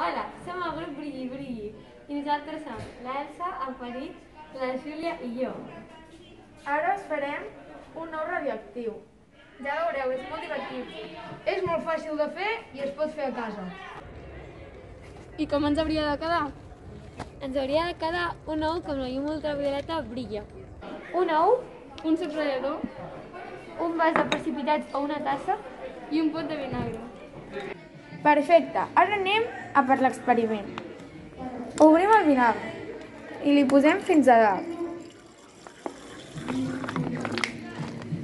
Hola, som el grup Brilli Brilli i nosaltres som l'Elsa, el Ferit, la Júlia i jo. Ara us farem un nou radioactiu. Ja veureu, és molt divertit. És molt fàcil de fer i es pot fer a casa. I com ens hauria de quedar? Ens hauria de quedar un ou com la llum ultravioleta brilla. Un ou, Un subratllador un vas de precipitats o una tassa i un pot de vinagre. Perfecte, ara anem a per l'experiment. Obrim el vinagre i li posem fins a dalt.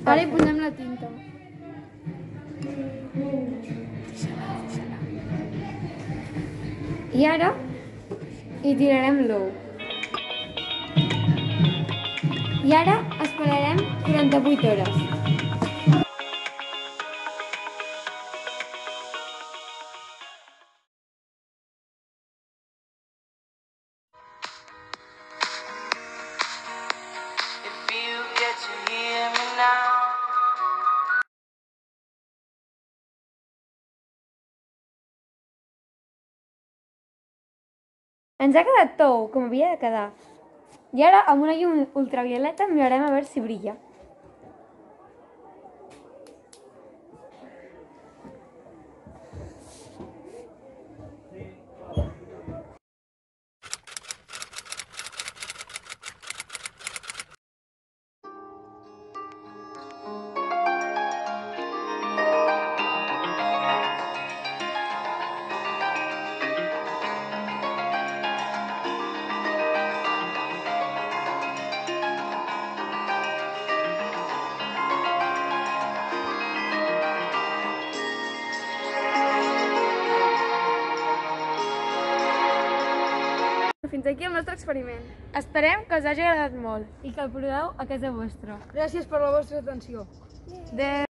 Ara hi posem la tinta. i ara hi tirarem l'ou. I ara esperarem 48 hores. Ens ha quedat tou, com havia de quedar. I ara, amb una llum ultravioleta, mirarem a veure si brilla. Fins aquí el nostre experiment. Esperem que us hagi agradat molt. I que el proveu a casa vostra. Gràcies per la vostra atenció. Adéu.